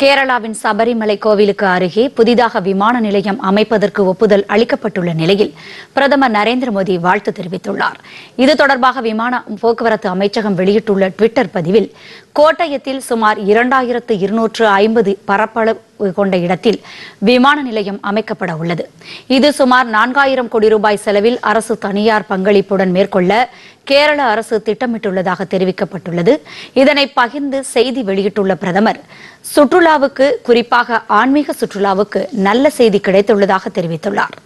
கேரளாவின் சபரிமலை கோவிலுக்கு அருகே புதிதாக விமான நிலையம் அமைப்பதற்கு ஒப்புதல் அளிக்கப்பட்டுள்ள நிலையில் பிரதமர் நரேந்திர மோடி வாழ்த்து தெரிவித்துள்ளார். இது தொடர்பாக விமான போக்குவரத்து அமைச்சகம் வெளியிட்டுள்ள டுவிட்டர் பதிவில் கோட்டயத்தில் சுமார் இரண்டாயிரத்து இருநூற்று ஐம்பது பரப்பளவு கொண்ட இடத்தில் விமான நிலையம் அமைக்கப்பட உள்ளது. இது சுமார் நான்காயிரம் கோடி ரூபாய் செலவில் அரசு தனியார் பங்களிப்புடன் மேற்கொள்ள கேரள அரசு திட்டமிட்டுள்ளதாக தெரிவிக்கப்பட்டுள்ளது. இதனை பகிர்ந்து செய்தி வெளியிட்டுள்ள பிரதமர் சுற்றுலாவுக்கு குறிப்பாக ஆன்மீக சுற்றுலாவுக்கு நல்ல செய்தி கிடைத்துள்ளதாக தெரிவித்துள்ளார்.